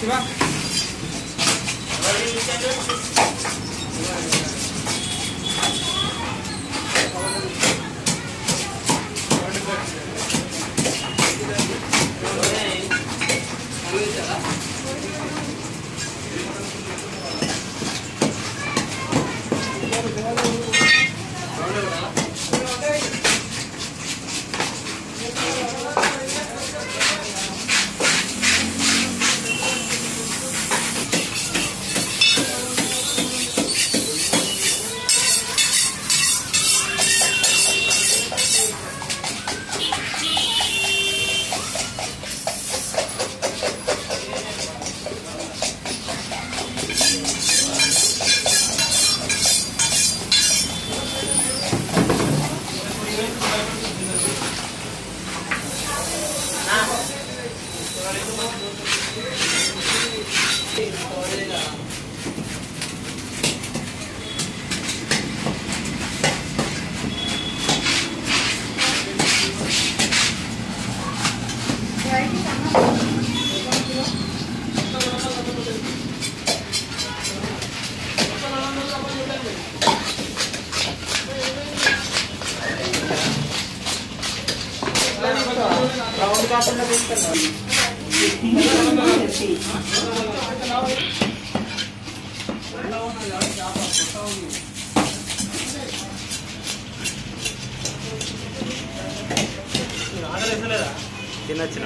Спасибо. తినొచ్చిన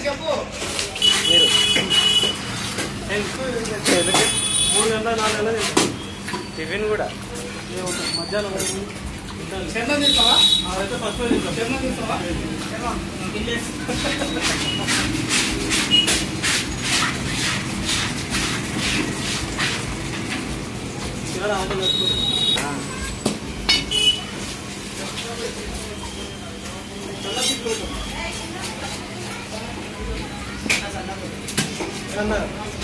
మీరు మూడు గంటల నాలుగు గంటల టిఫిన్ కూడా మధ్యాహ్నం. చెన్న తీస్తావా అదైతే ఫస్ట్. చెన్న తీస్తావా తినడం అవతల పెట్టుకుంటాం. mükemmel.